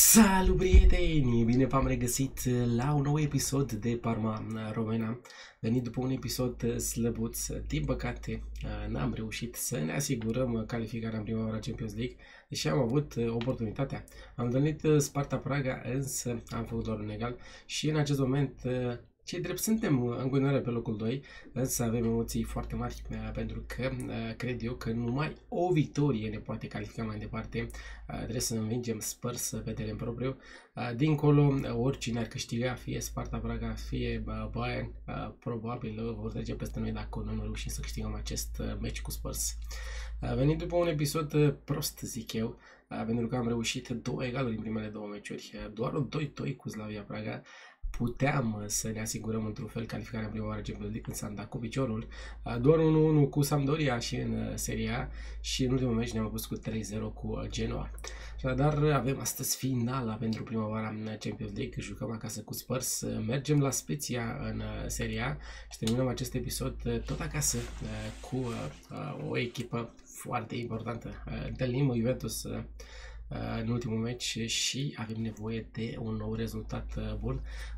Salut prieteni! Bine v-am regăsit la un nou episod de Parma Romena. Venit după un episod slăbuț. Din păcate, n-am reușit să ne asigurăm calificarea în primăvara Champions League, deși am avut oportunitatea. Am întâlnit Sparta Praga, însă am făcut doar un egal și în acest moment cei drept suntem în continuare pe locul 2, însă avem emoții foarte mari uh, pentru că uh, cred eu că numai o victorie ne poate califica mai departe. Uh, trebuie să învingem Spurs pe teren propriu. Dincolo, oricine ar câștiga, fie Sparta Praga, fie Bayern, probabil vor trece peste noi dacă nu reușim să câștigăm acest meci cu Spurs. Venit după un episod prost, zic eu, pentru că am reușit două egaluri în primele două meciuri, doar un 2-2 cu Slavia Praga, puteam uh, să ne asigurăm într-un fel calificarea în prima oară Champions League când s-a dat cu piciorul. Uh, doar 1-1 cu Sampdoria și în uh, Seria și în ultimul meci ne-am opus cu 3-0 cu Genoa. Dar avem astăzi finala pentru primăvara în Champions League, jucăm acasă cu Spurs, mergem la Spezia în Seria și terminăm acest episod tot acasă cu o echipă foarte importantă. Întâlnim Juventus în ultimul meci și avem nevoie de un nou rezultat uh, bun,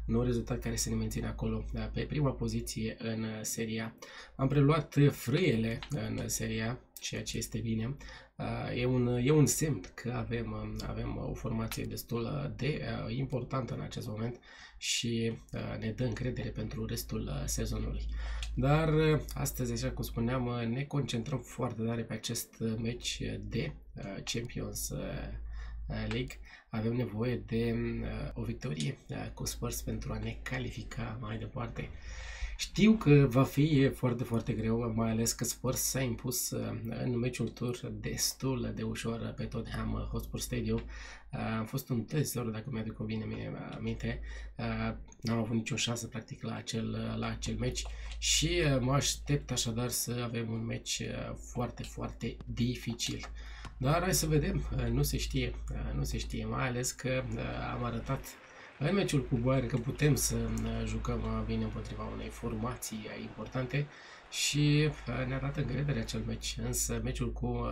un nou rezultat care să ne mențină acolo uh, pe prima poziție în uh, seria. Am preluat frâiele în seria, ceea ce este bine. E un, e un semn că avem, um, avem o formație destul de importantă în acest moment și ne dă încredere pentru restul sezonului. Dar astăzi, așa cum spuneam, ne concentrăm foarte tare pe acest meci de Champions League. Avem nevoie de o victorie cu Spurs pentru a ne califica mai departe. Știu că va fi foarte, foarte greu, mai ales că Spurs s-a impus în meciul tur destul de ușor pe Tottenham Hotspur Stadium. A fost un 3 dacă mi-aduc bine aminte. N-am avut nicio șansă practic la acel, la acel meci și mă aștept așadar să avem un meci foarte, foarte dificil. Dar hai să vedem, nu se știe, nu se știe, mai ales că am arătat în meciul cu Bayern că putem să jucăm bine împotriva unei formații importante și ne-a dat încredere acel meci, însă meciul cu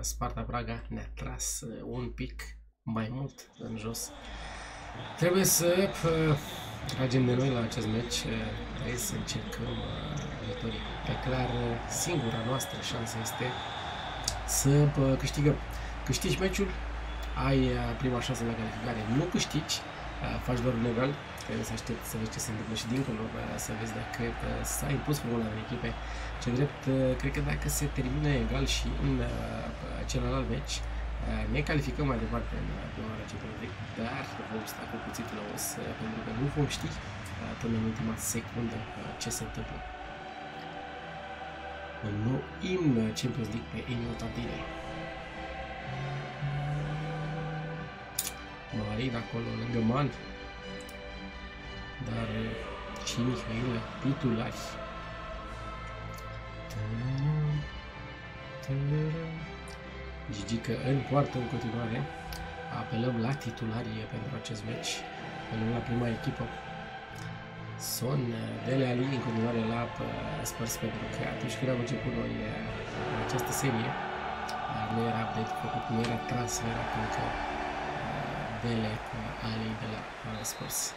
Sparta Praga ne-a tras un pic mai mult în jos. Trebuie să tragem de noi la acest meci, trebuie să încercăm victoria. Pe clar, singura noastră șansă este să câștigăm. Câștigi meciul, ai uh, prima șansă la calificare. Nu câștigi, uh, faci doar un egal, trebuie să aștepți să vezi ce se întâmplă și dincolo, uh, să vezi dacă s-a impus formula în echipe. Ce drept, cred că dacă se termină egal și în celălalt meci, ne calificăm mai departe în prima Champions League, dar vom sta cu cuțitul la os, pentru că nu vom ști până în ultima secundă ce se întâmplă un nou imn Champions League pe Ennio Tardine. Marin acolo lângă Man. Dar și Mihail titulari. Gigică în poartă în continuare. Apelăm la titularie pentru acest meci. Apelăm la prima echipă. Son Dele Ali în continuare la Spurs pentru că atunci când am început noi uh, această serie uh, nu era update făcut, nu era transferat încă Dele uh, Ali de la Spurs.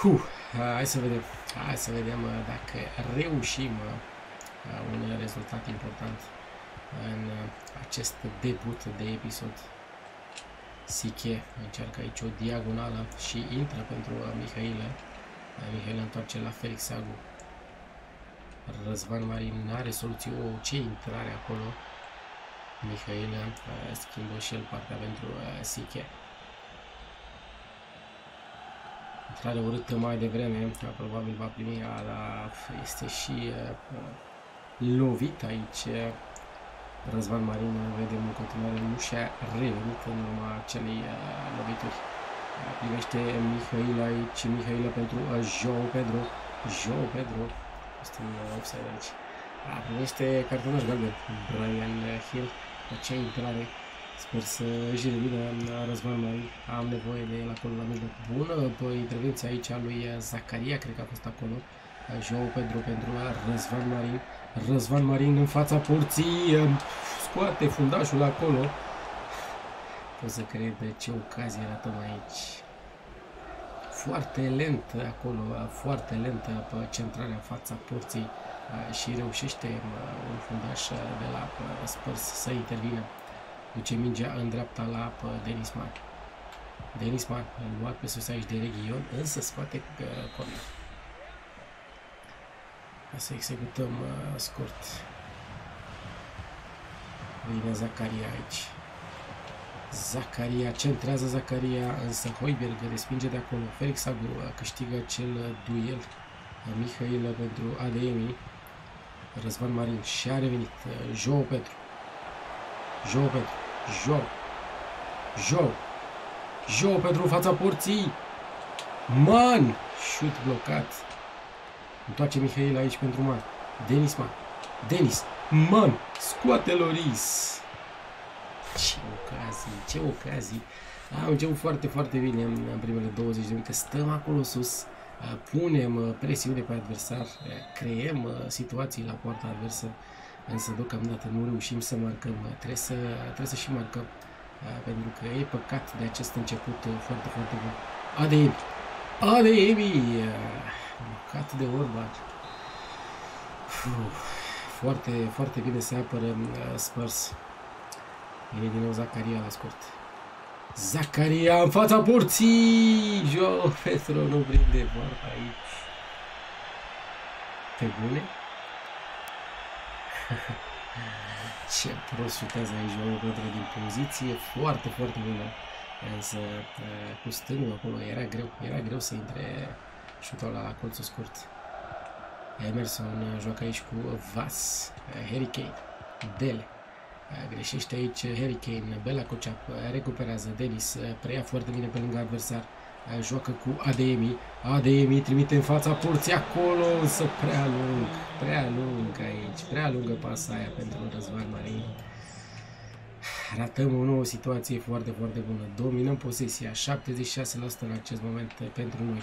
Huh, hai să vedem, hai să vedem dacă reușim un rezultat important în acest debut de episod. Siche încearcă aici o diagonală și intră pentru Mihailă. Mihail întoarce la Felix Agu. Răzvan Marin nu are soluție. O, ce intrare acolo. Mihail uh, schimbă și el partea pentru uh, Siche. Intrare urâtă mai devreme, probabil va primi, dar este și uh, lovit aici. Răzvan Marin, vedem în continuare, nu și-a revenit în urma acelei uh, lovituri. Primește Mihail aici, Mihaila pentru uh, João Pedro. João Pedro. Este un uh, offside aici. A, primește cartonaș galben. Brian Hill. Acea intrare. Sper să își revină uh, Răzvan mai Am nevoie de el acolo la mijloc. Bună pe intervenția aici a lui Zacaria, cred că a fost acolo. João Pedro pentru Răzvan Marin. Răzvan Marin în fața porții. Scoate fundașul acolo. pot să cred ce ocazie ratăm aici. Foarte lent acolo, foarte lentă pe centrarea în fața porții și reușește un fundaș de la Spurs să intervină. Duce mingea în dreapta la Denis Man. Denis Man, luat pe sus aici de region, însă scoate corner. Să executăm scurt. Vine Zacaria aici. Zacaria, centrează Zacaria, însă Hoiberg respinge de acolo. Felix Agu câștigă cel duel. Mihail pentru ADMI. Răzvan Marin și a revenit. Jo Petru. Jo Petru. Jo. Jo. Jo pentru fața porții. Man! Șut blocat. Întoarce Mihail aici pentru Man. Denis Man. Denis. Man! Scoate Loris. Ce ocazii, ce ocazii. Am început foarte, foarte bine în primele 20 de minute. Stăm acolo sus, punem presiune pe adversar, creăm situații la poarta adversă, însă deocamdată nu reușim să marcăm. Trebuie să, trebuie să și marcăm, pentru că e păcat de acest început foarte, foarte bun. Adeebi! Adeebi! Blocat de Orban. Foarte, foarte bine se apără Spurs. Vine din nou Zacaria la scurt. Zacaria în fața porții! Jo, Petro nu prinde vorba aici. Pe bune? Ce prost șutează aici Jo Petro din poziție foarte, foarte bună. Însă cu stângul acolo era greu, era greu să intre șutul la colțul scurt. Emerson joacă aici cu Vas, Harry Kane, Dele. Greșește aici Harry Kane, Bela Kocap, recuperează Denis, preia foarte bine pe lângă adversar, joacă cu ADMI, ADMI trimite în fața porții acolo, însă prea lung, prea lung aici, prea lungă pasa aia pentru Răzvan Marin. Ratăm o nouă situație foarte, foarte bună. Dominăm posesia, 76% în acest moment pentru noi.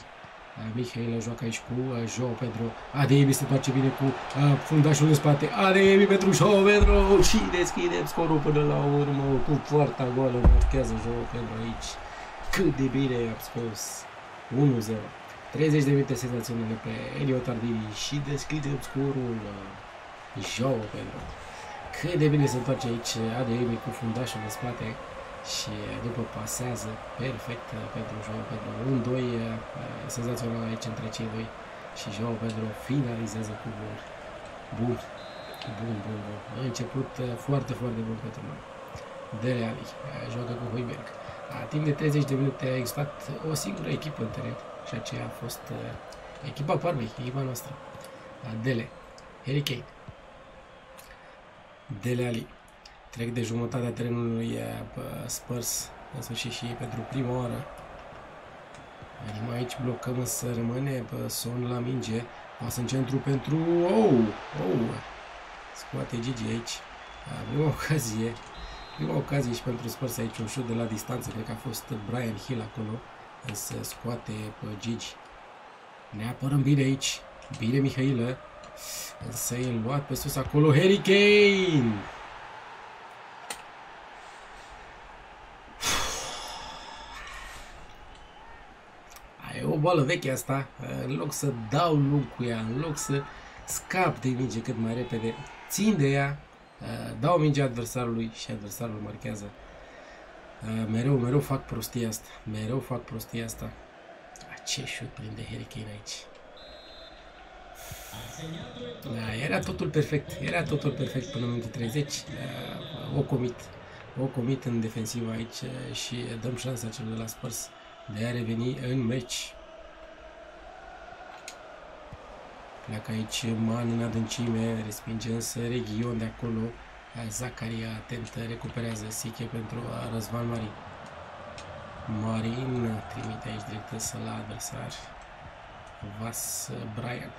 Mihail joacă aici cu uh, Jo Pedro. Ademi se face bine cu uh, fundașul în spate. Ademi pentru Jo Pedro și deschidem scorul până la urmă cu foarte goală. Marchează Jo Pedro aici. Cât de bine i-am spus. 1-0. 30 de minute senzaționale pe Elio Tardini și deschidem scorul. Uh, jo Pedro. Cât de bine se întoarce aici Ademi cu fundașul în spate și după pasează perfect uh, pentru Joao Pedro. Un 2 uh, senzațional aici între cei doi și Joao Pedro finalizează cu gol. Bun, bun, bun, bun. A început uh, foarte, foarte bun pentru noi. Dele Ali joacă cu Hoiberg. Timp de 30 de minute a existat o singură echipă în teren și aceea a fost echipa Parmei, echipa noastră. Dele, Harry Kane, Dele Ali, Trec de jumătatea terenului Spurs, în sfârșit și pentru prima oară. Venim aici, blocăm, însă rămâne pe son la minge. Pas în centru pentru... Oh! Oh! Scoate Gigi aici. Prima ocazie. Prima ocazie și pentru Spurs aici un șut de la distanță. Cred că a fost Brian Hill acolo. Însă scoate pe Gigi. Ne apărăm bine aici. Bine Mihailă. Însă e luat pe sus acolo Harry Kane. boală veche asta, în loc să dau lung cu ea, în loc să scap de minge cât mai repede, țin de ea, dau mingea adversarului și adversarul marchează. Mereu, mereu fac prostia asta, mereu fac prostia asta. Ce șut prinde Harry Kane aici. Da, era totul perfect, era totul perfect până în minutul 30. O comit, o comit în defensivă aici și dăm șansa celor de la Spurs de a reveni în meci. Pleacă aici Man în adâncime, respinge însă Region de acolo. Zacaria atentă, recuperează Siche pentru Răzvan Marin. Marin trimite aici direct să la adversar. Vas Brian.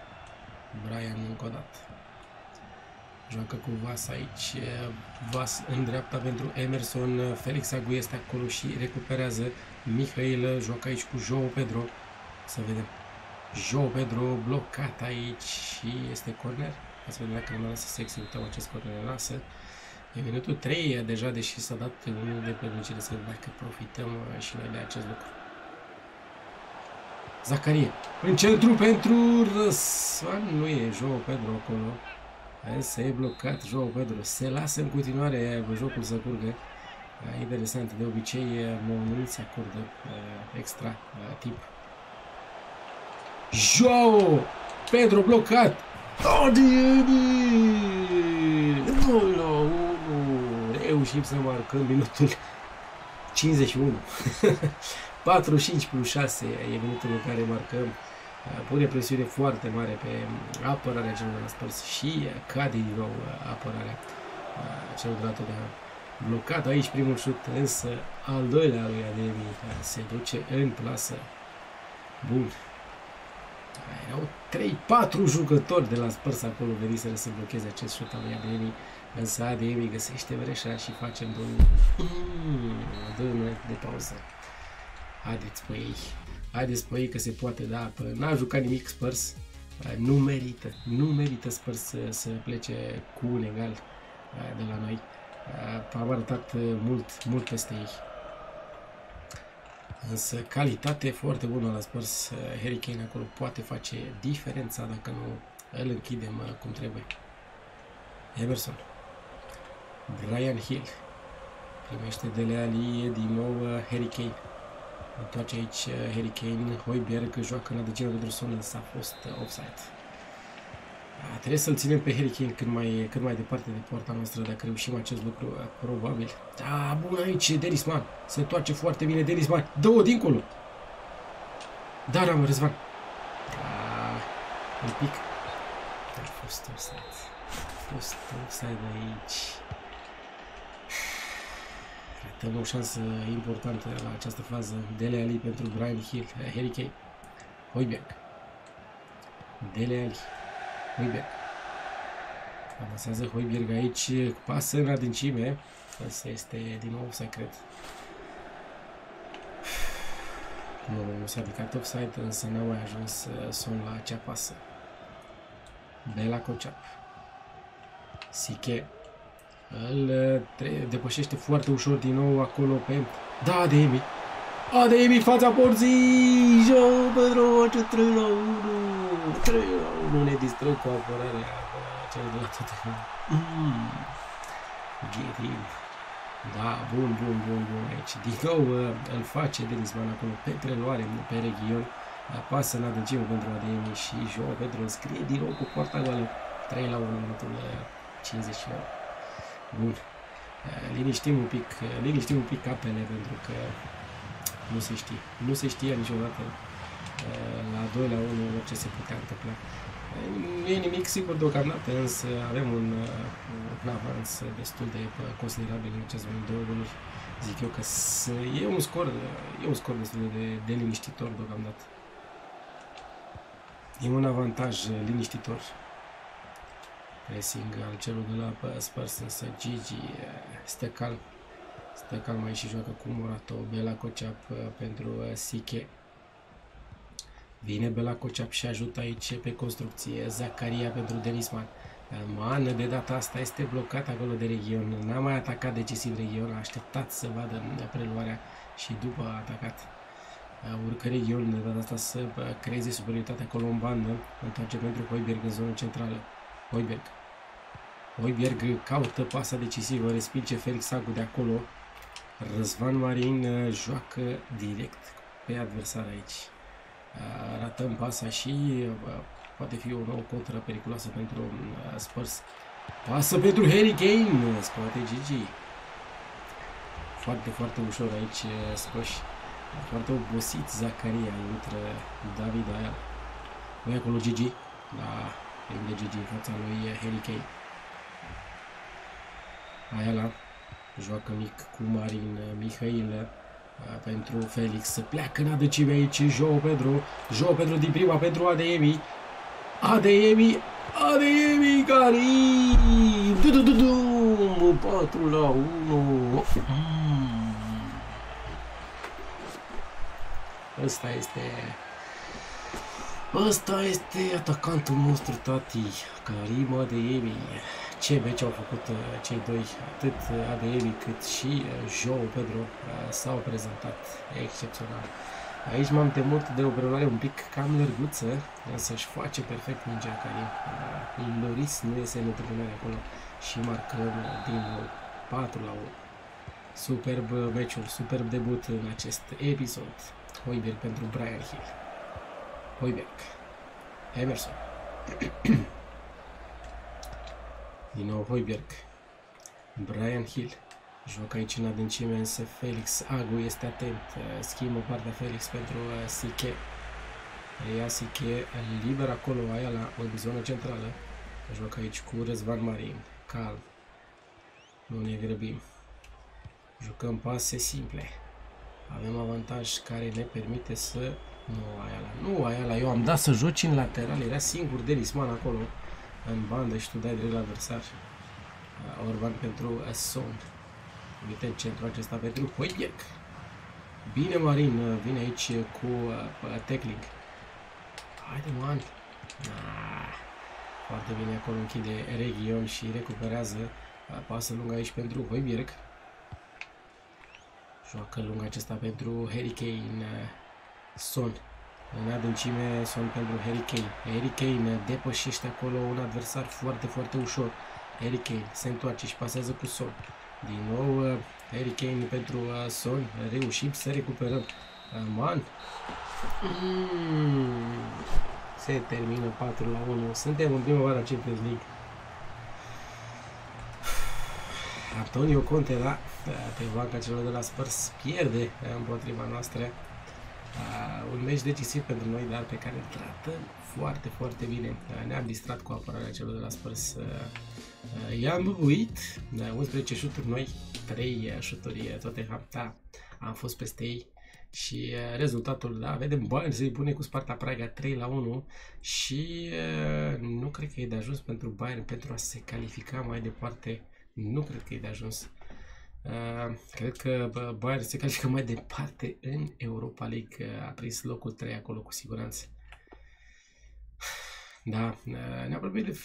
Brian încă o dată. Joacă cu Vas aici. Vas în dreapta pentru Emerson. Felix Agu este acolo și recuperează. Mihail joacă aici cu João Pedro. Să vedem. Jo Pedro blocat aici și este corner. Ați vedea dacă nu lasă să executăm acest corner, lasă. E minutul 3 deja, deși s-a dat unul de prelungire, să dacă profităm uh, și noi de acest lucru. Zacarie. În centru pentru Răsvan. Nu e João Pedro acolo. Se e blocat João Pedro. Se lasă în continuare jocul să curgă. Interesant. De obicei, nu se acordă extra timp. João Pedro blocat. Nu, nu, nu. Reușim să marcăm minutul 51. 4-5 plus 6 e minutul în care marcăm. Pune presiune foarte mare pe apărarea celor de la Spurs și cade din nou apărarea celor de la Tottenham. Blocat aici primul șut, însă al doilea lui Ademi se duce în plasă. Bun. Erau 3-4 jucători de la Spurs acolo veniseră să blocheze acest șut al lui Ademi. Însă Ademi găsește breșa și facem două, mm, de pauză. Haideți pe ei. Haideți pe ei că se poate, da. N-a jucat nimic Spurs. Nu merită. Nu merită Spurs să, să plece cu un egal de la noi. Am arătat mult, mult peste ei. Însă calitate foarte bună la Spurs. Harry Kane acolo poate face diferența dacă nu îl închidem cum trebuie. Emerson. Brian Hill. Primește de la Ali din nou Harry Kane. Întoarce aici uh, Harry Kane, Hoiberg joacă în adâncimea pentru Son, însă a fost uh, offside. A, trebuie să-l ținem pe Harry Kane cât mai, cât mai departe de poarta noastră, dacă reușim acest lucru, uh, probabil. Da, bun aici, Denisman. Se întoarce foarte bine Denisman. Dă-o dincolo. Da, Ram, Răzvan. Da, un pic. A fost offside. A fost offside aici. Avem o șansă importantă la această fază. Dele Ali pentru Brian Hill, eh, Harry Kane, Hoiberg. Dele Ali, Hoiberg. Avansează Hoiberg aici, pasă în adâncime. Asta este din nou să cred. Nu, nu s-a ridicat offside, însă n-a mai ajuns eh, son la acea pasă. Bela Cociap. Siche îl depășește foarte ușor din nou acolo pe... Da, Ademi! Ademi, fața porții! Jo, Pedro, ce 3 la 1! 3 la 1, ne distră cu apărarea cel de la Tottenham. Mm. Get him. Da, bun, bun, bun, bun aici. Din nou îl face Denisman acolo pe preluare, pe region. Apasă în adâncime pentru Ademi și Jo Pedro scrie din nou cu poarta goală. 3 la 1 minutul 59. Bun. Eh, liniștim un pic, eh, liniștim un pic capele pentru că nu se știe. Nu se știe niciodată eh, la 2 la 1 ce se putea întâmpla. Nu e nimic sigur deocamdată, însă avem un, un avans destul de considerabil în acest moment, două goluri. Zic eu că e un scor, e un scor destul de, de liniștitor deocamdată. E un avantaj liniștitor pressing al celor de la Spurs, însă Gigi stă calm. Stă calm aici și joacă cu Murato, Bela Cociap pentru Siche. Vine Bela Cociap și ajută aici pe construcție. Zacaria pentru Denisman. Mană de data asta este blocat acolo de region. N-a mai atacat decisiv region, a așteptat să vadă preluarea și după a atacat. Urcă region de data asta să creeze superioritatea acolo în bandă. Întoarce pentru Hoiberg în zona centrală. Hoiberg. Hoiberg caută pasa decisivă, respinge Felix Sagu de acolo. Răzvan Marin uh, joacă direct pe adversar aici. Uh, ratăm pasa și uh, poate fi o nouă contră periculoasă pentru Spurs. Pasă pentru Harry Kane, scoate Gigi. Foarte, foarte ușor aici scoși. Foarte obosit Zacaria, intră David aia. Nu acolo Gigi. Da, prinde Gigi în fața lui Harry Kane. Aela joacă mic cu Marin Mihail pentru Felix. Se pleacă în adâncime aici Joe Pedro. Joe Pedro din prima pentru Ademi. Ademi. Ademi Karim. Du, du, du, du. 4 la 1. Ăsta este Ăsta este atacantul nostru, tati, Karim Adeyemi. Ce meci au făcut cei doi, atât Adeyemi cât și Joe Pedro s-au prezentat excepțional. Aici m-am temut de o prelungare un pic cam lărguță, însă își face perfect mingea care Loris nu iese în întâlnire acolo și marcăm din nou 4 la 1. Superb meciul, superb debut în acest episod. Hoiberg pentru Brian Hill. Hoiberg. Emerson. Din nou Hoiberg. Brian Hill. Joacă aici în adâncime, însă Felix Agu este atent. Schimbă partea Felix pentru uh, Siche. Ia Siche liber acolo, aia la în zonă centrală. Joacă aici cu Răzvan Marin. Calm. Nu ne grăbim. Jucăm pase simple. Avem avantaj care ne permite să... Nu, aia la... Nu, aia la... Eu am dat să joci în lateral. Era singur Delisman acolo. În bandă și tu dai drept la adversar. Uh, Orban pentru Son. Uite centrul acesta pentru Hoiberg. Bine, Marin, uh, vine aici cu uh, tackling. Haide, man. Ah, foarte bine acolo închide Region și recuperează. Uh, pasă lungă aici pentru Hoiberg. Joacă lung acesta pentru Harry Kane. Uh, Son. În adâncime Son pentru Harry Kane. Harry Kane depășește acolo un adversar foarte, foarte ușor. Harry Kane se întoarce și pasează cu Son. Din nou uh, Harry Kane pentru uh, Son. Reușim să recuperăm. Uh, man. Mm. Se termină 4 la 1. Suntem în primăvara Champions League. Antonio Conte, da, pe banca celor de la Spurs, pierde împotriva noastră. Uh, un meci decisiv pentru noi, dar pe care îl tratăm foarte, foarte bine. Uh, ne-am distrat cu apărarea celor de la Spurs. Uh, uh, i-am bubuit, uh, 11 șuturi noi, 3 șuturi Tottenham, da, am fost peste ei și uh, rezultatul, da, vedem Bayern se pune cu Sparta Praga 3 la 1 și uh, nu cred că e de ajuns pentru Bayern pentru a se califica mai departe, nu cred că e de ajuns. Uh, cred că Bayern se califică mai departe în Europa League. Uh, a prins locul 3 acolo cu siguranță. Da, uh, ne apropiem de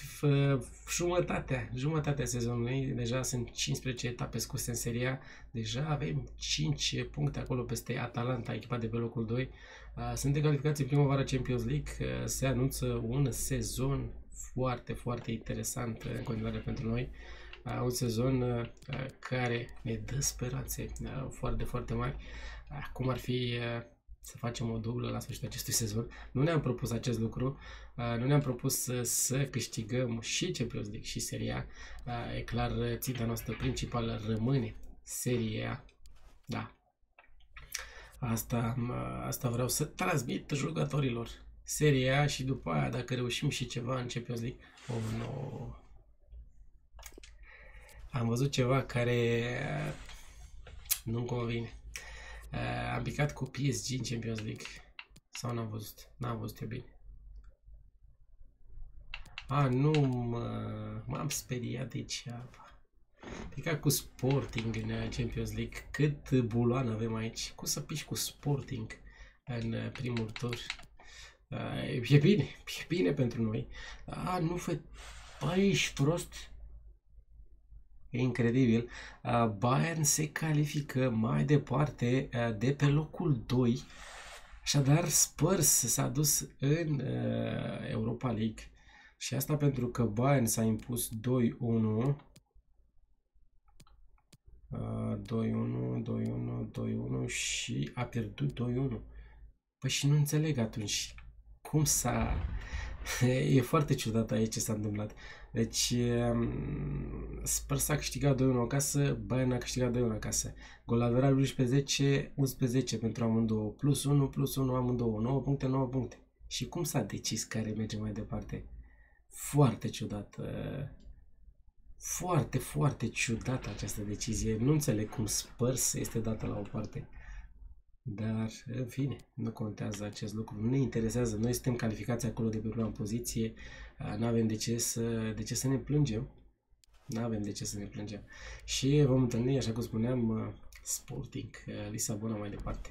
jumătatea, jumătatea sezonului. Deja sunt 15 etape scuse în seria. Deja avem 5 puncte acolo peste Atalanta, echipa de pe locul 2. Suntem calificați în primăvara Champions League. Se anunță un sezon foarte, foarte interesant în continuare pentru noi un sezon uh, care ne dă speranțe uh, foarte, foarte mari. Cum ar fi uh, să facem o dublă la sfârșitul acestui sezon. Nu ne-am propus acest lucru, nu ne-am propus să, să câștigăm și Champions League și Seria E clar, ținta noastră principală rămâne Seria Da. Asta, asta vreau să transmit jucătorilor. Seria și după aia, dacă reușim și ceva în Champions League, oh, no, am văzut ceva care uh, nu-mi convine. Uh, am picat cu PSG în Champions League. Sau n-am văzut? N-am văzut eu bine. A, nu m-am speriat degeaba. Picat cu Sporting în uh, Champions League. Cât buloan avem aici. Cum să piși cu Sporting în primul tur? E bine, e bine pentru noi. A, nu fă... Băi, ești prost. E incredibil. Uh, Bayern se califică mai departe uh, de pe locul 2. Așadar, Spurs s-a dus în uh, Europa League. Și asta pentru că Bayern s-a impus 2-1. 2-1, 2-1, 2-1 și a pierdut 2-1. Păi și nu înțeleg atunci cum s-a... e foarte ciudat aici ce s-a întâmplat. Deci Spurs a câștigat 2-1 acasă, Bayern a câștigat 2-1 acasă. Golaverajul 11, 11 pentru amândouă, plus 1, plus 1 amândouă, 9 puncte, 9 puncte. Și cum s-a decis care merge mai departe? Foarte ciudat. Foarte, foarte ciudat această decizie. Nu înțeleg cum Spurs este dată la o parte. Dar, în fine, nu contează acest lucru. Nu ne interesează. Noi suntem calificați acolo de pe prima poziție. Nu avem de ce să, de ce să ne plângem. Nu avem de ce să ne plângem. Și vom întâlni, așa cum spuneam, Sporting Lisabona mai departe.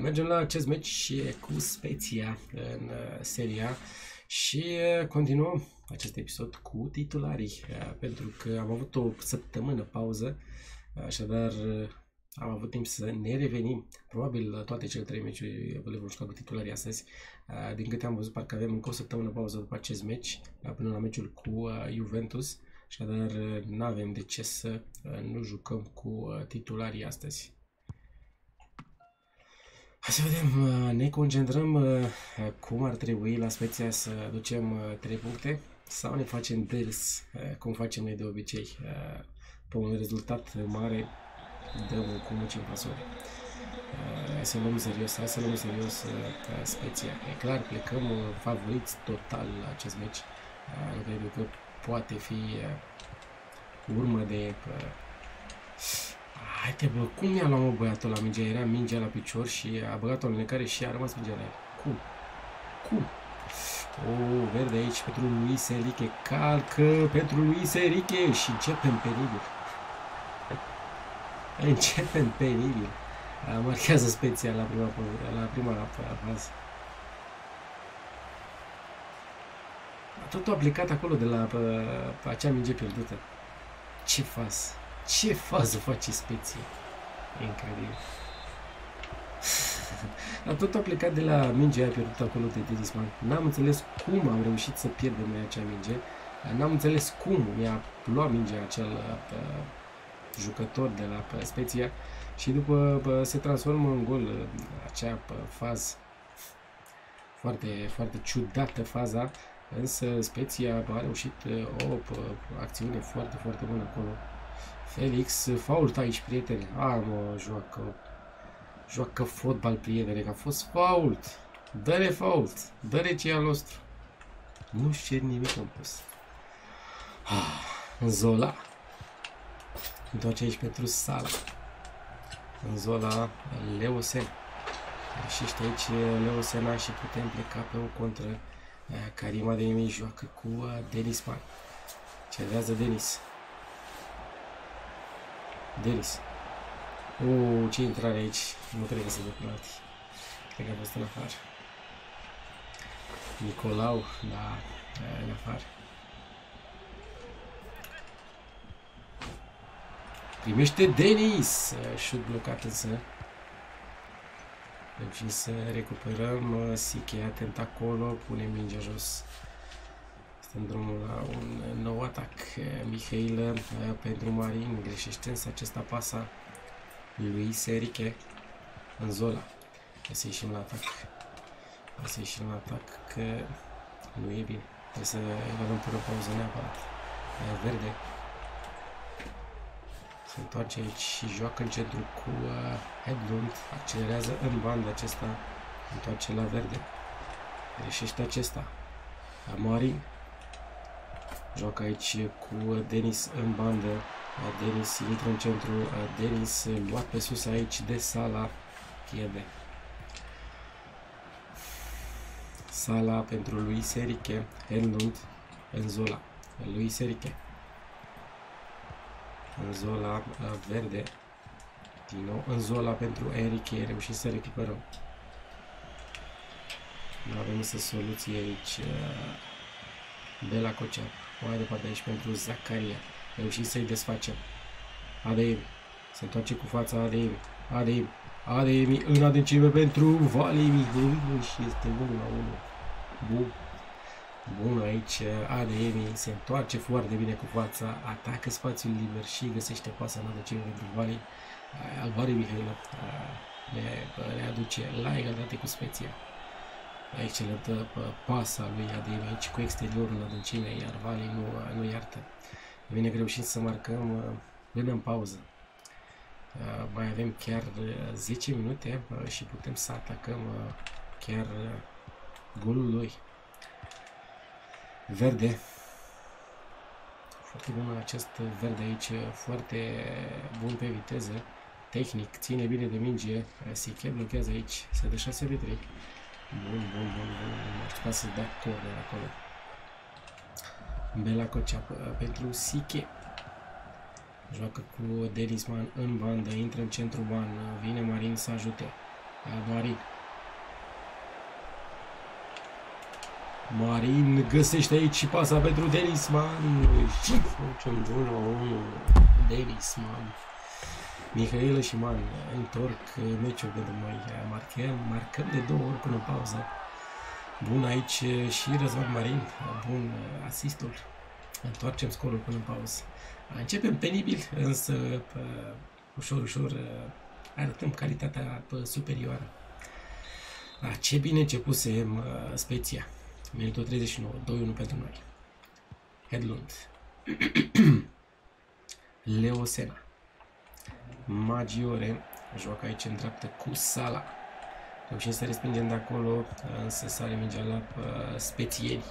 Mergem la acest meci cu Speția în seria Și continuăm acest episod cu titularii, pentru că am avut o săptămână pauză, așadar am avut timp să ne revenim. Probabil toate cele trei meciuri le vom juca cu titularii astăzi. Din câte am văzut, parcă avem încă o săptămână pauză după acest meci, până la meciul cu Juventus. Așadar, nu avem de ce să nu jucăm cu titularii astăzi. Hai să vedem, ne concentrăm cum ar trebui la Speția să ducem 3 puncte sau ne facem dels, cum facem noi de obicei, pe un rezultat mare dăm cu muci în fasole. Hai să luăm serios, hai să luăm serios Speția. E clar, plecăm favoriți total la acest meci. Nu cred că poate fi urmă de Haide bă, cum i-a luat mă băiatul la mingea? Era mingea la picior și a băgat-o în care și a rămas mingea la el. Cum? Cum? O, oh, verde aici pentru Luis Enrique. Calcă pentru Luis Enrique și începem penibil. Începem penibil. Marchează special la prima, la prima fază. Totul a plecat acolo de la pe, pe acea minge pierdută. Ce faz? Ce fază face speție? Incredibil. Dar tot a plecat de la mingea aia pierdută acolo de Denisman. N-am înțeles cum am reușit să pierdem noi acea minge. N-am înțeles cum mi-a luat mingea acel uh, jucător de la uh, Speția și după uh, se transformă în gol uh, acea uh, fază foarte, foarte ciudată faza, însă Speția a reușit uh, o uh, acțiune foarte, foarte bună acolo Felix, fault aici, prieteni. A, mă, joacă. Joacă fotbal, prietene, că a fost fault. Dă-le fault. Dă-le ce al nostru. Nu știu nimic am pus. Ah, Zola. Întoarce aici pentru Sala. În Zola, Leosen. Reușește aici Leosena și putem pleca pe o contră. Karima de nimic joacă cu Denis Pan. Cedează Denis. Denis. Uuu, ce intrare aici. Nu că se dă penalti. Cred că a fost în afară. Nicolau, da, în afară. Primește Denis! Șut blocat însă. Reușim să recuperăm. Siche atent acolo. Pune mingea jos. Suntem drumul la un nou atac. Mihail pentru Marin greșește, însă acesta pasa lui Serike în Zola. Hai să ieșim la atac. Hai să ieșim la atac, că nu e bine. Trebuie să evaluăm până pauză neapărat. Verde. Se întoarce aici și joacă în centru cu uh, Hedlund. Accelerează în bandă acesta. Întoarce la verde. Greșește acesta. Marin Joacă aici cu Denis în bandă. Denis intră în centru. Denis luat pe sus aici de Sala. Pierde. Sala pentru lui Serike. Enlund în Zola. Lui Serike. În Zola verde. Din nou în Zola pentru Eric. Reușit să recuperăm. Nu avem însă soluție aici de la Cocea. Mai departe aici pentru Zacaria. Reușit să-i desfacem. Adeimi. Se întoarce cu fața Adeimi. Adeimi. Adeimi în adâncime pentru Valimi. Și este 1 la 1. Bun. Bun aici. Adeimi se întoarce foarte bine cu fața. Atacă spațiul liber și găsește pasa în adâncime pentru Vali. Alvare Mihailă le, le aduce la egalitate cu Speția. Excelentă pasa lui Adem aici cu exteriorul adâncime, iar Vali nu, nu iartă. Bine că reușim să marcăm uh, până în pauză. Uh, mai avem chiar 10 uh, minute și putem să atacăm chiar golul lui. Verde. Foarte bun acest verde aici, foarte bun pe viteză, tehnic, ține bine de minge, Siche blochează aici, se dă 6 pe 3. Bun, bun, bun, bun. bun. Aștepta să dea corner acolo. Bela Cocea pentru Siche. Joacă cu Denisman în bandă, intră în centru ban, vine Marin să ajute. Marin. Marin găsește aici și pasa pentru Denisman și facem 1 Denisman. Mihail și Man întorc meciul pentru noi. Marcăm, marcăm de două ori până în pauză. Bun aici și Răzvan Marin. Bun asistul. Întoarcem scorul până în pauză. Începem penibil, însă ușor, ușor arătăm calitatea superioară. A, ce bine începusem uh, Speția. Minutul 39, 2-1 pentru noi. Headlund. Leo Sena. Magiore joacă aici în dreaptă cu Sala. Reușim să respingem de acolo, însă sare mingea la uh, spețieri.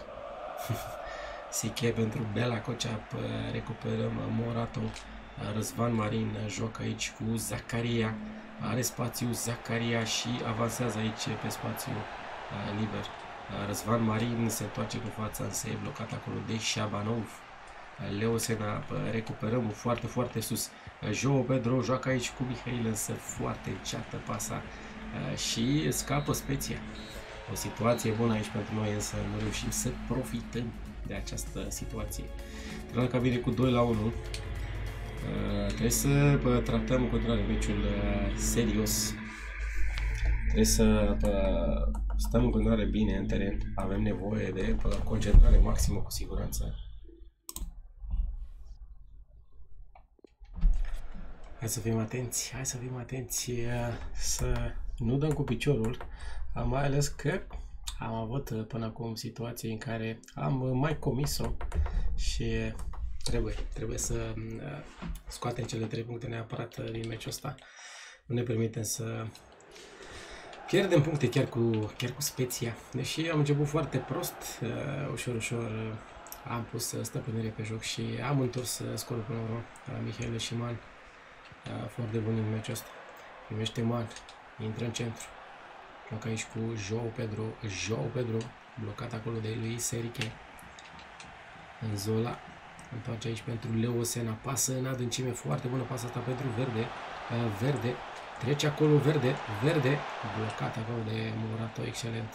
Siche pentru Bela Coceap, uh, recuperăm Morato. Răzvan Marin joacă aici cu Zacaria. Are spațiu Zacaria și avansează aici pe spațiu uh, liber. Uh, Răzvan Marin se întoarce cu fața, însă e blocat acolo de Șabanov. Leo Sena recuperăm foarte, foarte sus. Jo Pedro joacă aici cu Mihail, însă foarte înceată pasa și scapă speția. O situație bună aici pentru noi, însă nu reușim să profităm de această situație. Tranca vine cu 2 la 1. Trebuie să tratăm în continuare meciul serios. Trebuie să stăm în continuare bine în teren. Avem nevoie de concentrare maximă cu siguranță. Hai să fim atenți, hai să fim atenți să nu dăm cu piciorul, mai ales că am avut până acum situații în care am mai comis-o și trebuie, trebuie să scoatem cele trei puncte neapărat din meciul ăsta. Nu ne permitem să pierdem puncte chiar cu, chiar cu Speția. Deși am început foarte prost, ușor, ușor am pus stăpânire pe joc și am întors scorul până la urmă la Mihail Șiman da, foarte bun în meciul ăsta. Primește Man, intră în centru. Joacă aici cu João Pedro. João Pedro, blocat acolo de lui Serike. În Zola. Întoarce aici pentru Leo Sena. Pasă în adâncime, foarte bună pasă asta pentru Verde. Uh, verde. Trece acolo Verde. Verde. Blocat acolo de Morato, excelent.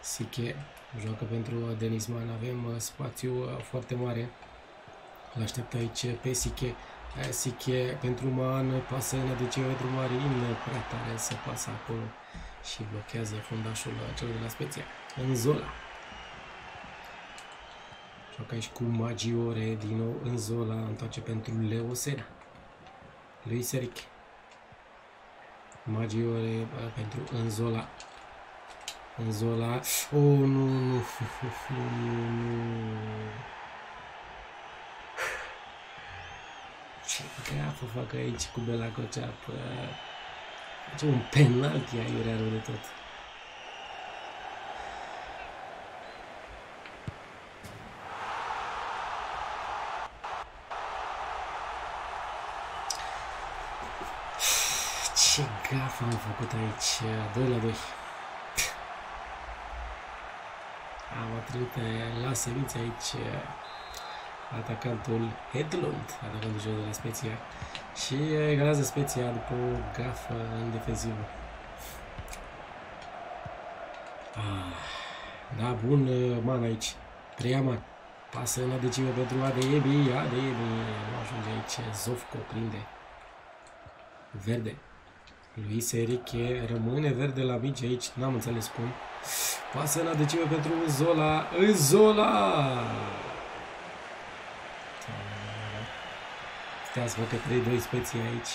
Siche joacă pentru Denisman. Avem uh, spațiu uh, foarte mare. Îl așteaptă aici pe Siche. Siche pentru Man, pasă în ADC pentru Marin, prea tare să pasă acolo și blochează fundașul celor de la Speția. În Zola. Joacă aici cu Magiore, din nou în Zola, întoarce pentru Leo Sena. Lui Seric. Magiore pentru Înzola. Înzola. Oh, nu, nu, nu, nu, nu. Ce gafă fac aici cu Bela Coceap. Face un penalti aiurea rău de tot. Ce gafă am făcut aici. 2 la 2. Am atribuit la semințe aici atacantul Hedlund, atacantul celor de la Speția și egalează Speția după o gafă în defensivă. Ah, da, bun man aici. Treia man. Pasă în adecime pentru Adeebi, Adeebi, nu ajunge aici, Zofco prinde. Verde. Luis Enrique rămâne verde la mici aici, n-am înțeles cum. Pasă în adecime pentru Zola, Zola! Uitați-vă că 3-2 speții aici.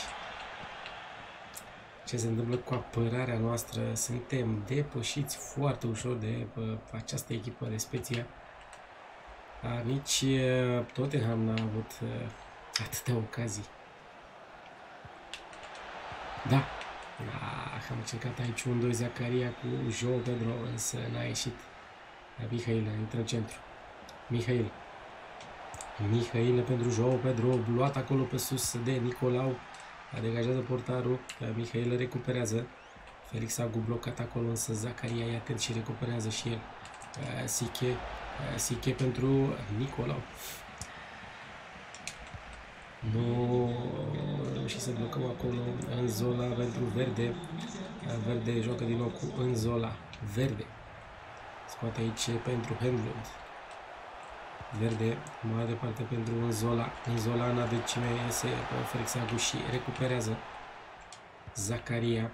Ce se întâmplă cu apărarea noastră? Suntem depășiți foarte ușor de uh, această echipă de speția. Uh, nici uh, Tottenham n-a avut uh, atâtea ocazii. Da. Ah, am încercat aici un 2 Zacaria cu Jo Pedro, însă n-a ieșit. Mihail intră în centru. Mihail. Mihail pentru Joao Pedro, luat acolo pe sus de Nicolau, a degajat portarul, Mihail recuperează, Felix Agu blocat acolo, însă Zacaria e atent și recuperează și el. Siche, Siche pentru Nicolau. Nu și să blocăm acolo în zola pentru Verde. Verde joacă din nou cu în zola. Verde. Scoate aici pentru Handlund. Verde, mai departe pentru Înzola. Înzola în adâncime iese Felix Agu și recuperează Zacaria.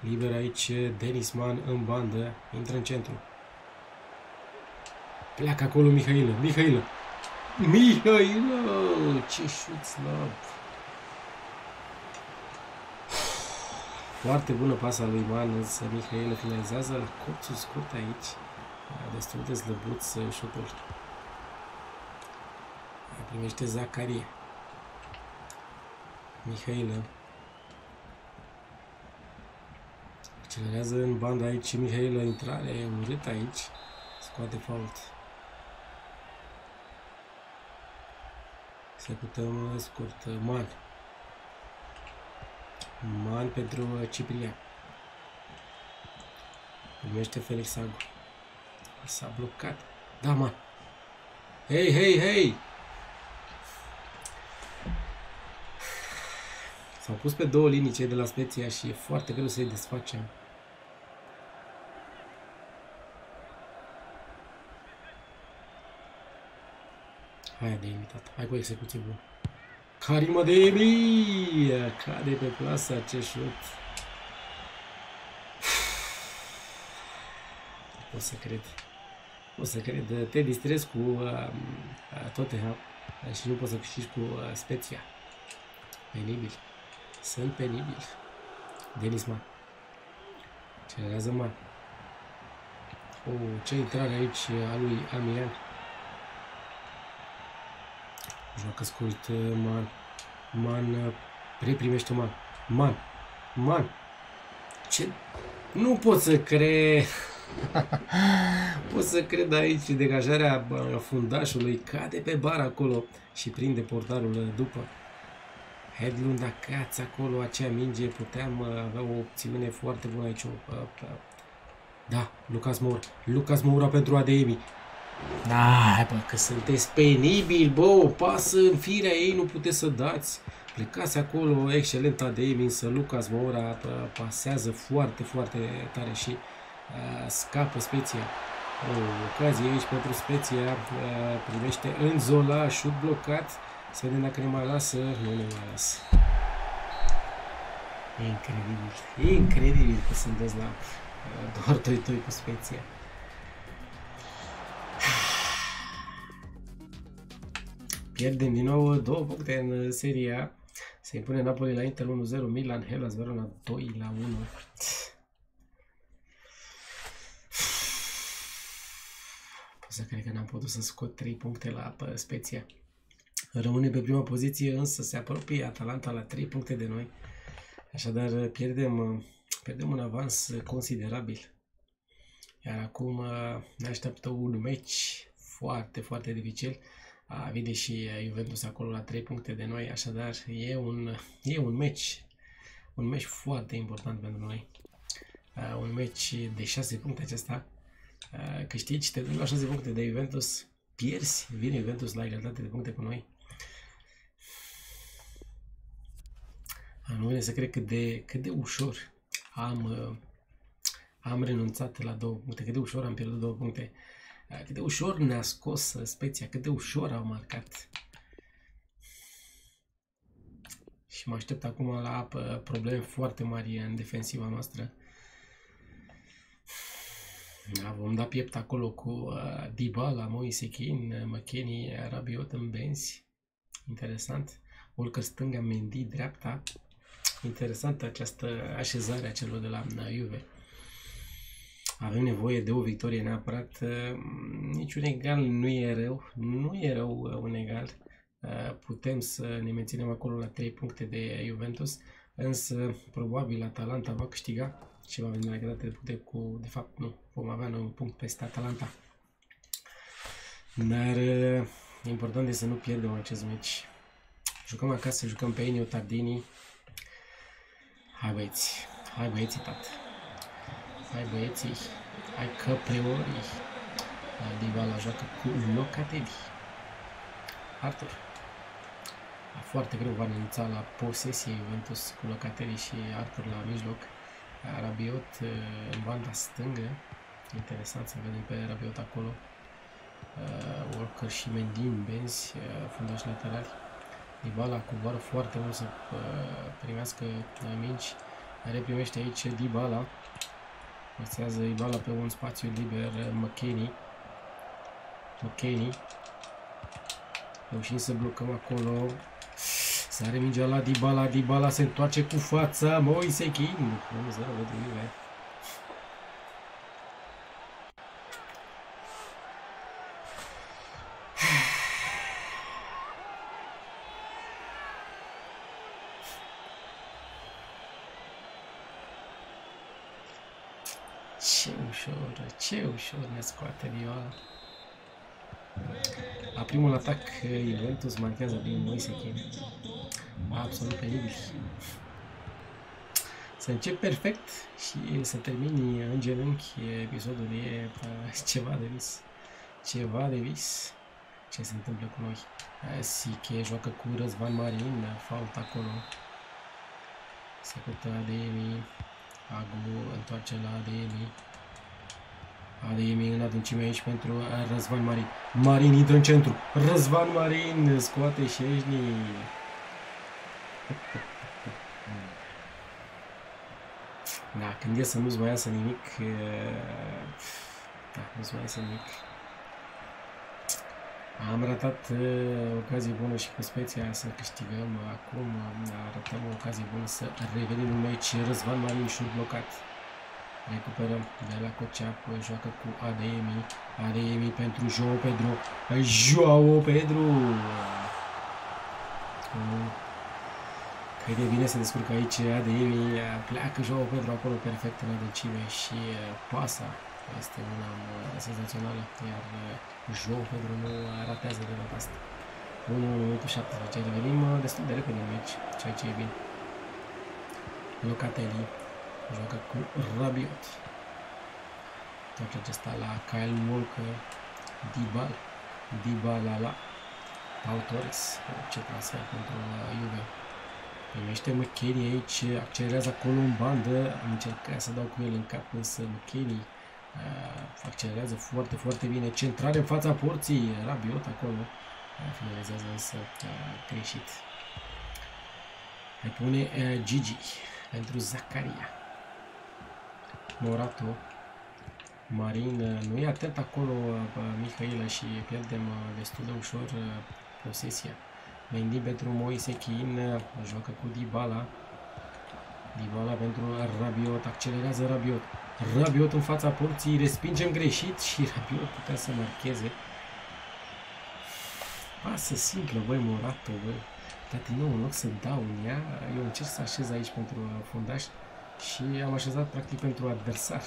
Liber aici Denisman în bandă. Intră în centru. Pleacă acolo Mihailă. Mihailă. Mihailă! Ce șut slab! Foarte bună pasa lui Man, însă Mihailă finalizează la colțul scurt aici. Destul de slăbuț șutul. Primește Zacaria. Mihailă. Accelerează în banda aici Mihailă, intrare urât aici. Scoate fault. Executăm scurt. Man. Man pentru Ciprian. Primește Felix Agu. S-a blocat. Da, man. Hei, hei, hei! S-au pus pe două linii cei de la Speția și e foarte greu să-i desfacem. Hai de imitat. Hai cu execuție bună. Karima Debi! Cade pe plasă ce șut. O să cred. O să cred. Te distrezi cu uh, uh, Tottenham și nu poți să câștigi cu uh, Speția. Penibil. Sunt penibil. Denis Man. Celerează Man. Oh, ce intrare aici a lui Amian. Joacă scurt Man. Man reprimește Man. Man. Man. Ce? Nu pot să cred. pot să cred aici degajarea fundașului. Cade pe bar acolo și prinde portarul după. Hedlund, dacă ați acolo acea minge, puteam uh, avea o opțiune foarte bună aici. Uh, uh, da, Lucas Moura. Lucas Moura pentru ADMI. Da, bă, că sunteți penibil, bă, o pasă în firea ei nu puteți să dați. Plecați acolo, excelent ADM, însă Lucas Moura pasează foarte, foarte tare și uh, scapă Speția. O ocazie aici pentru Speția, uh, primește în Zola, șut blocat. Să vedem dacă ne mai lasă. Nu ne mai lasă. E incredibil. E incredibil că sunteți la uh, doar 2-2 cu Speția. Pierdem din nou două puncte în seria. Se impune Napoli la Inter 1-0, Milan, Hellas Verona 2 la 1. Pot să cred că n-am putut să scot 3 puncte la Speția. Rămâne pe prima poziție, însă se apropie Atalanta la 3 puncte de noi. Așadar, pierdem, pierdem un avans considerabil. Iar acum ne așteaptă un meci foarte, foarte dificil. Vede și Juventus acolo la 3 puncte de noi, așadar e un, e un meci, un meci foarte important pentru noi. Un meci de 6 puncte acesta. Câștigi, te duci la 6 puncte de Juventus, pierzi, vine Juventus la egalitate de puncte cu noi Nu vine să cred cât de, cât de ușor am, uh, am renunțat la două puncte, cât de ușor am pierdut două puncte, uh, cât de ușor ne-a scos uh, speția, cât de ușor au marcat. Și mă aștept acum la probleme foarte mari în defensiva noastră. Da, vom da piept acolo cu uh, Dybala, Moise Keane, McKennie, Rabiot în benzi. Interesant. Walker stânga, Mendy dreapta. Interesantă această așezare a celor de la Juve. Avem nevoie de o victorie neapărat. Niciun egal nu e rău. Nu e rău uh, un egal. Uh, putem să ne menținem acolo la 3 puncte de Juventus, însă probabil Atalanta va câștiga și va veni la egalitate de putere cu, de fapt nu, vom avea noi un punct peste Atalanta. Dar uh, important este să nu pierdem acest meci. Jucăm acasă, jucăm pe Enio Tardini, Hai băieți, hai băieții, tată. Hai băieții, hai că priori. Dybala joacă cu Locatelli. Arthur. Foarte greu va renunța la posesie Juventus cu Locatelli și Arthur la mijloc. Rabiot în banda stângă. interesant să vedem pe Rabiot acolo. Uh, Walker și Mendin, benzi, uh, fundași laterali. Dybala coboară foarte mult să uh, primească uh, minci. Reprimește aici Dybala. Păstrează Dybala pe un spațiu liber, uh, McKinney. McKinney. Reușim să blocăm acolo. Sare mingea la Dybala, Dybala se întoarce cu fața, Moise King. 1-0 pentru Juve. Ce ușor, ce ușor ne scoate Viola. La primul atac, Juventus marchează din Moise King. Absolut penibil. Să încep perfect și să termini în genunchi episodul e ceva de vis. Ceva de vis. Ce se întâmplă cu noi? Siche joacă cu Răzvan Marin, fault acolo. Secută Ademi. Agu întoarce la Ademi. Ademi în adâncime aici pentru Răzvan Marin. Marin intră în centru. Răzvan Marin scoate Șeșni. Da, când e să nu-ți mai iasă nimic, da, nu-ți mai iasă nimic. Am ratat uh, ocazie bună și cu Speția să câștigăm. Acum arătăm o ocazie bună să revenim în meci. Răzvan Marin și blocat. Recuperăm de la Coceap, joacă cu ADMI. ADMI pentru Joao Pedro. Joao Pedro! Cât de bine se descurcă aici ADMI. Pleacă Joao Pedro acolo perfect în adâncime și pasa este una senzațională, iar Joao Pedro nu ratează de data asta. 1 minutul 17. Revenim destul de repede în meci, ceea ce e bine. Locatelli joacă cu Rabiot. Tot acesta la Kyle Walker, Dybala, Dybala la Pau Torres. Ce transfer pentru Juve. Primește McKinney aici, accelerează acolo în bandă, am încercat să dau cu el în cap, însă McKinney uh, accelerează foarte, foarte bine. Centrare în fața porții, Rabiot acolo, uh, finalizează însă uh, greșit. Mai pune uh, Gigi pentru Zacaria. Morato. Marin nu e atent acolo Mihaila și pierdem destul de ușor posesia. Mendy pentru Moise Chin, joacă cu Dybala. Dybala pentru Rabiot, accelerează Rabiot. Rabiot în fața porții, respingem greșit și Rabiot putea să marcheze. Pasă simplă, băi, Morato, băi. Dar din nou, în loc să dau în ea, eu încerc să așez aici pentru fundaș și am așezat practic pentru adversar.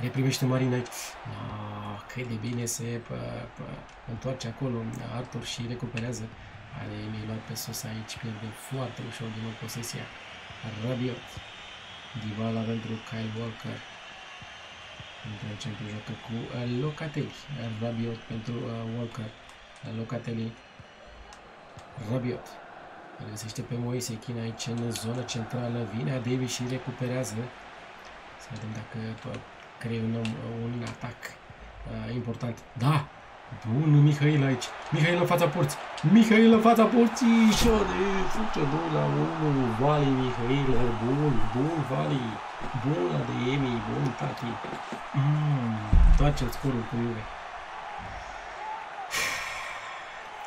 Reprimește Marina. Oh, cât de bine se pă, pă, întoarce acolo Arthur și recuperează. Are mi luat pe sus aici, pierde foarte ușor din nou posesia. Rabiot. Dybala pentru Kyle Walker. Între în centru joacă cu Locatelli. Rabiot pentru Walker. Locatelli. Rabiot. Îl găsește pe Moise Chin aici în zona centrală. Vine a Davis și recuperează. Să vedem dacă creionăm un atac uh, important. Da! Bun, Mihail aici. Mihail în fața porții. Mihail în fața porții. Și fuge 2 la 1. Vali, Mihail. Bun, bun, Vali. Bun la de Emi. Bun, tati. Mm, Toarce-l scorul cu Juve.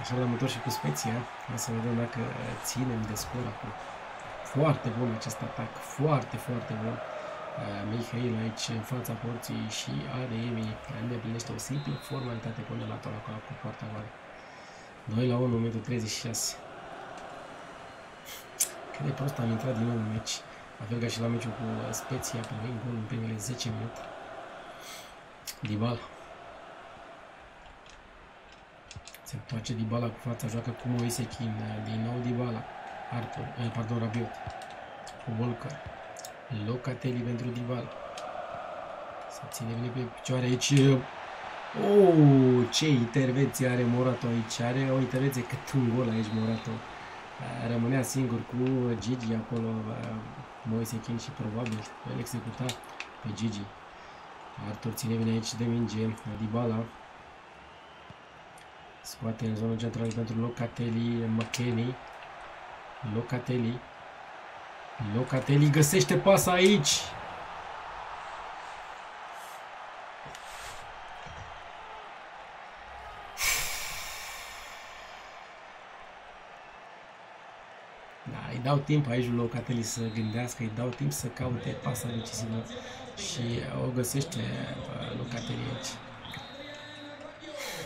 Așa l-am întors și cu Speția. Să vedem dacă ținem de scor acum. Foarte bun acest atac. Foarte, foarte bun. Uh, Mihail aici în fața porții și Ademi îndeplinește o simplă formalitate până la toată acolo cu poarta mare. 2 la 1, minutul 36. Cât de prost am intrat din nou în meci. La fel ca și la meciul cu Speția, primim gol în primele 10 minute. Dybala. Se întoarce Dybala cu fața, joacă cu Moise Chin, din nou Dybala. Arthur, eh, pardon, Rabiot. Cu Volker. Locatelli pentru Dybala. Se ține bine pe picioare aici. Oh, ce intervenție are Morato aici. Are o intervenție cât un gol aici Morato. Rămânea singur cu Gigi acolo. Moise King și probabil îl executa pe Gigi. Artur ține bine aici de minge. Dybala. Scoate în zonă centrală pentru Locatelli, McKenny. Locatelli. Locatelli găsește pas aici. Da, îi dau timp aici lui Locatelli să gândească, îi dau timp să caute pasa decisivă și o găsește uh, Locatelli aici.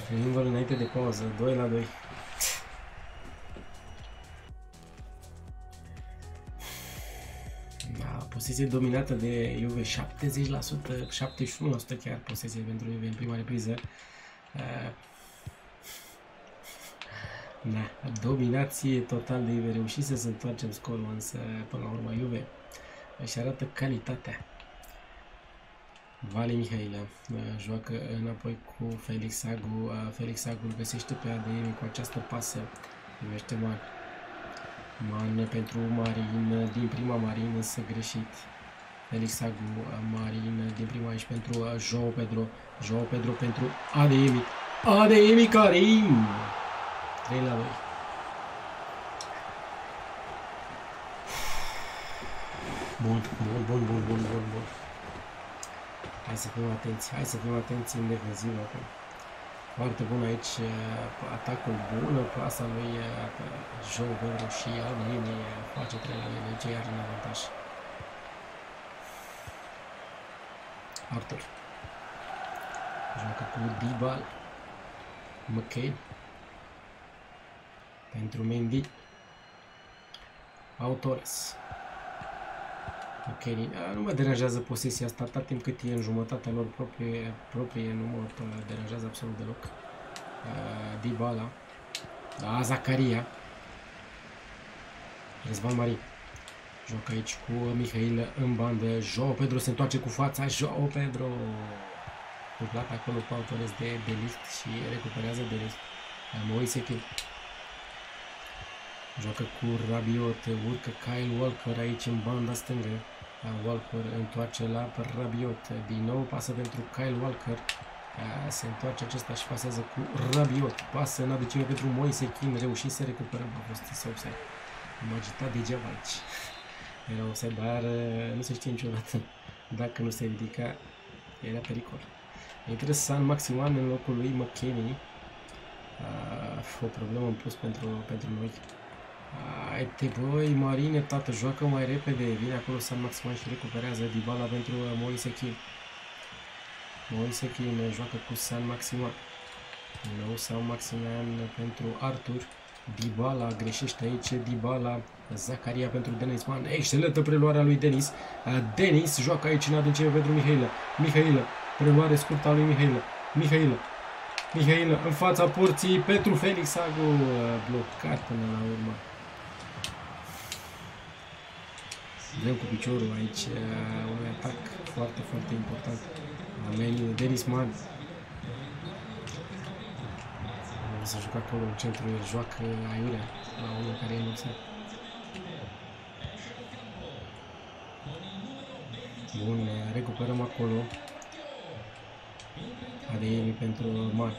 Primul înainte de pauză, 2 la 2. Da, posesie dominată de Juve 70%, 71% chiar posesie pentru Juve în prima repriză. Uh, da, dominație total de Juve. Reușise să întoarcem scorul, însă până la urmă Juve își arată calitatea. Vali Mihaila uh, joacă înapoi cu Felix Sagu. Uh, Felix Sagu îl găsește pe Ademi cu această pasă. Primește Man. Man pentru Marin, din prima Marin însă greșit. Felix Sagu, uh, Marin din prima aici pentru Joao Pedro. Joao Pedro pentru Ademi. Ademi Karim! 3 la 2. Bun, bun, bun, bun, bun, bun, bun. Hai să fim atenți, hai să fim atenți în defensivă acum. Foarte bun aici uh, atacul bun, plasa lui uh, Joe Pedro și Almini face 3 la 2, deci iar în avantaj. Arthur. Joacă cu Dibal. McCain. Pentru Mendy. Autores. Ok, nu mă deranjează posesia asta atât timp cât e în jumătatea lor proprie, proprie nu mă deranjează absolut deloc. Uh, Dybala. Da, Zacaria. Răzvan Marin. Joacă aici cu Mihail în bandă. Joao Pedro se întoarce cu fața. Joao Pedro. Cuplat acolo cu autores de, de lift și recuperează de lift. Moise Kim. Joacă cu Rabiot, urcă Kyle Walker aici în banda stângă. Walker întoarce la Rabiot. Din nou pasă pentru Kyle Walker. Se întoarce acesta și pasează cu Rabiot. Pasă în adâcime pentru Moise Kim. Reușit să recuperăm. A fost să offside. Am agitat degeaba aici. Era offside, dar nu se știe niciodată. Dacă nu se ridica, era pericol. Intră San Maximan în locul lui McKinney. o problemă în plus pentru, pentru noi. Hai te băi, Marine, tată, joacă mai repede. Vine acolo San Maximan și recuperează Dybala pentru Moise Kim. Moise Kim joacă cu San Maximan. Nou San Maximan pentru Artur. Dybala greșește aici, Dybala, Zacaria pentru Denis Man. Excelentă preluarea lui Denis. Denis joacă aici în adâncime pentru Mihailă. Mihailă, preluare scurtă a lui Mihailă. Mihailă, Mihailă în fața porții pentru Felix Sagu, blocat până la urmă. Dăm cu piciorul aici uh, un atac foarte, foarte important. Ameni, Denis Man. O să jucă acolo în centru, joacă aiurea la unul care e înălțat. Bun, recuperăm acolo. Adeyemi pentru Man.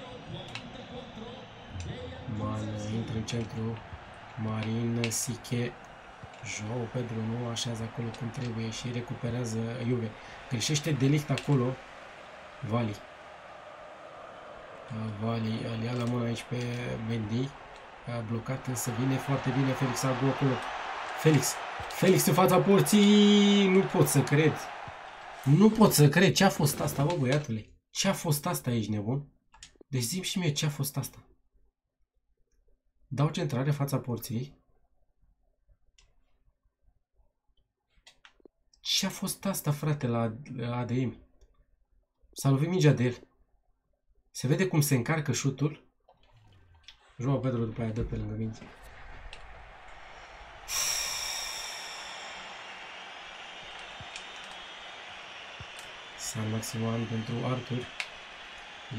Man intră în centru. Marin Siche Joao Pedro nu așează acolo cum trebuie și recuperează Juve. Greșește delict acolo Vali. Vali îl ia la mână aici pe Mendy. A blocat însă vine foarte bine Felix Agu acolo. Felix. Felix în fața porții. Nu pot să cred. Nu pot să cred. Ce a fost asta, bă, băiatule? Ce a fost asta aici, nebun? Deci zim și mie ce a fost asta. Dau centrare fața porții. Ce a fost asta, frate, la, ADM? S-a lovit mingea de el. Se vede cum se încarcă șutul. Joao Pedro după aia dă pe lângă minge. San Maximan pentru Arthur.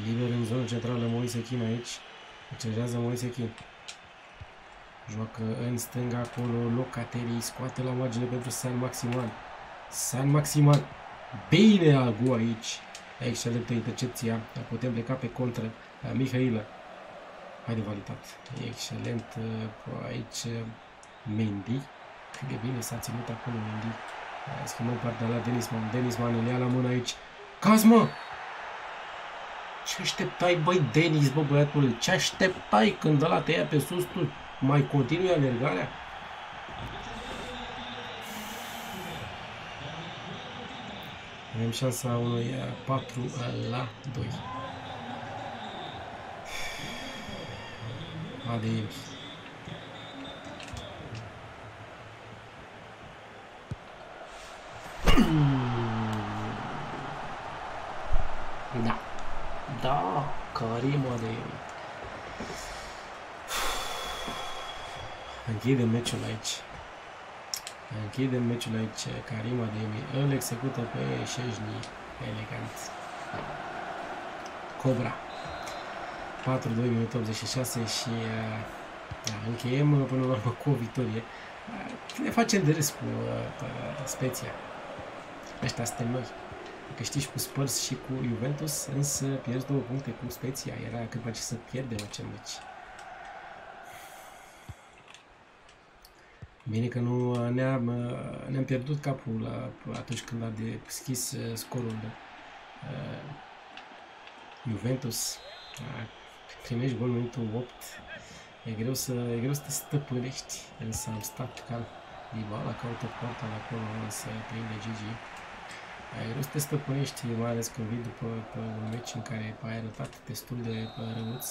Liber în zona centrală Moise Chin aici. Încercează Moise Chin. Joacă în stânga acolo Locatelli. Scoate la margine pentru San Maximan. San Maximan. Bine Agu aici. Excelentă intercepția. Putem pleca pe contră. Mihailă. Mai de validat. Excelent. Aici Mendy. Cât de bine s-a ținut acolo Mendy. Schimbăm partea la Denisman. Denisman îl ia la mână aici. Caz, mă! Ce așteptai, băi, Denis, bă, băiatule? Ce așteptai când ăla te ia pe sus, tu mai continui alergarea? Avem șansa unui 4 la 2. Adeus. Da. Da, Karim Adeyemi. Închidem meciul aici. Închidem meciul aici. Karim Adeyemi îl execută pe Șejni. Elegant. Cobra. 4-2 minute 86 și da, încheiem până la urmă cu o victorie. Ne facem de râs cu uh, Speția. Ăștia suntem noi. Câștigi cu Spurs și cu Juventus, însă pierzi două puncte cu Speția. Era cât mai ce să pierdem acel meci. Bine că nu ne-am, ne-am pierdut capul la, atunci când a deschis scorul de uh, Juventus. Uh, primești gol minutul 8. E greu să, e greu să te stăpânești, însă am stat calm. Dybala caută poarta acolo, să prinde Gigi. E greu să te stăpânești, mai ales când vii după pe un meci în care ai arătat destul de răuț.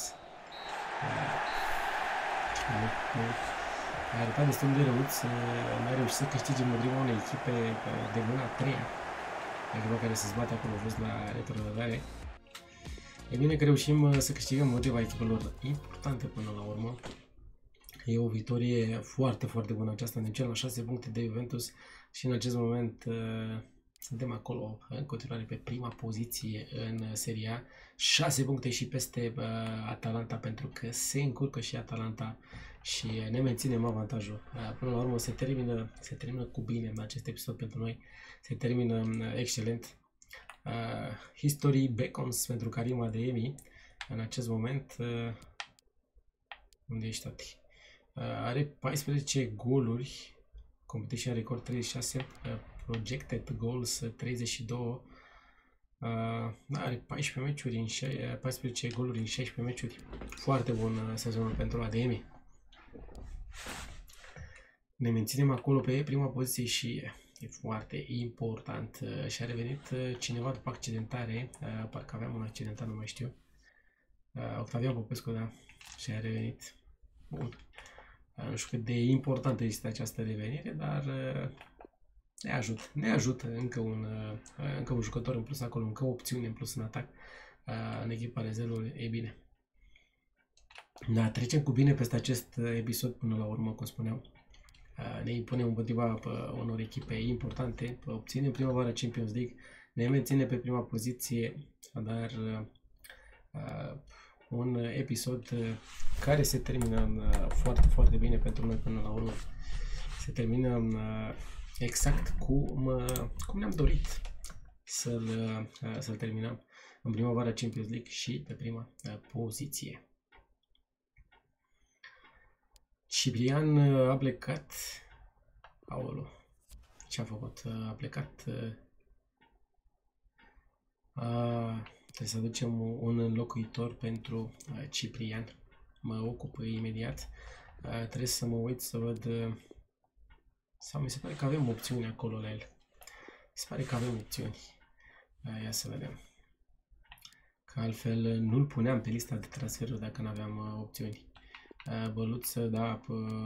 Ai arătat destul de răuț, nu ai reușit să câștigi împotriva unei echipe de mâna a treia. Echipa care se zbate acolo jos la retrogradare. E bine că reușim să câștigăm împotriva echipelor importante până la urmă. E o victorie foarte, foarte bună aceasta. Ne ducem la 6 puncte de Juventus și în acest moment uh, suntem acolo în continuare pe prima poziție în Serie A. 6 puncte și peste uh, Atalanta pentru că se încurcă și Atalanta și ne menținem avantajul. Uh, până la urmă se termină, se termină cu bine în acest episod pentru noi. Se termină uh, excelent. Uh, History Beacons pentru Karim Adeyemi în acest moment. Uh, unde ești, tati? Uh, are 14 goluri, competition record 36, uh, projected goals 32, uh, are 14 meciuri în 14 goluri în 16 meciuri. Foarte bun sezonul pentru ADM. Ne menținem acolo pe prima poziție și e foarte important. Și a revenit cineva după accidentare, parcă aveam un accidentat, nu mai știu. Octavian Popescu, da, și a revenit. Bun. Nu știu cât de importantă este această revenire, dar ne ajută. Ne ajută încă un, încă un jucător în plus acolo, încă o opțiune în plus în atac în echipa rezervului. E bine. Da, trecem cu bine peste acest episod până la urmă, cum spuneam. Ne impunem împotriva unor echipe importante, obținem primăvara Champions League, ne menține pe prima poziție, dar un episod uh, care se termină uh, foarte, foarte bine pentru noi până la urmă. Se termină uh, exact cum, cum ne-am dorit să-l, să-l terminăm în primăvara Champions League și pe prima poziție. Ciprian a plecat Aolo. Ce a făcut? A plecat a, Trebuie să aducem un înlocuitor pentru uh, Ciprian. Mă ocup imediat. Uh, trebuie să mă uit să văd... Uh, sau mi se pare că avem opțiuni acolo la el. Mi se pare că avem opțiuni. Ia să vedem. Că altfel nu-l puneam pe lista de transferuri dacă nu aveam opțiuni. Băluță, da,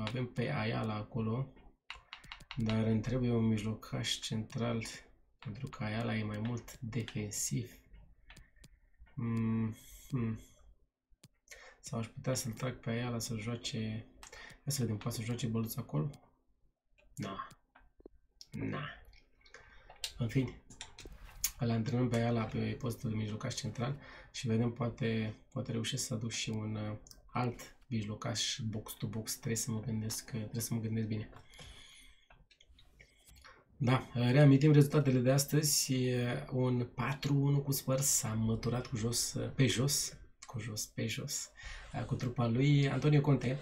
avem pe Ayala acolo. Dar îmi trebuie un mijlocaș central pentru că Ayala e mai mult defensiv. Mm, hmm. Sau aș putea să-l trag pe Ayala să joace... Ia să vedem, poate să joace băluț acolo? Na. Na. În fine. Îl antrenăm pe Ayala pe postul de mijlocaș central și vedem, poate, poate reușesc să aduc și un uh, alt mijlocaș box to box. Trebuie să mă gândesc, trebuie să mă gândesc bine. Da, reamintim rezultatele de astăzi. Un 4-1 cu Spurs s-a măturat cu jos, pe jos, cu jos, pe jos, cu trupa lui Antonio Conte.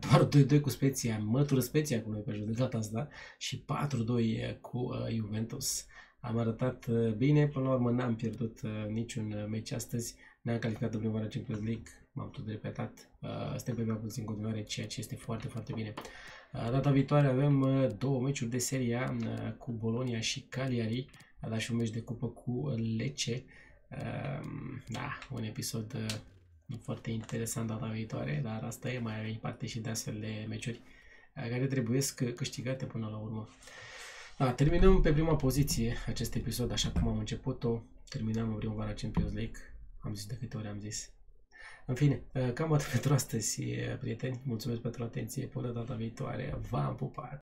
Doar 2-2 cu Speția, mătură Speția cu noi pe jos de data asta și 4-2 cu Juventus. Am arătat bine, până la urmă n-am pierdut niciun meci astăzi, ne-am calificat de primăvară Champions League, m-am tot repetat, suntem pe mea în continuare, ceea ce este foarte, foarte bine. Data viitoare avem două meciuri de serie A cu Bologna și Cagliari, a dat și un meci de cupă cu Lecce. Da, un episod foarte interesant data viitoare, dar asta e, mai avem parte și de astfel de meciuri care trebuie câștigate până la urmă. Da, terminăm pe prima poziție acest episod, așa cum am început-o. Terminăm în primăvara Champions League. Am zis de câte ori am zis. În fine, cam atât pentru astăzi, prieteni. Mulțumesc pentru atenție. Până data viitoare. V-am pupat!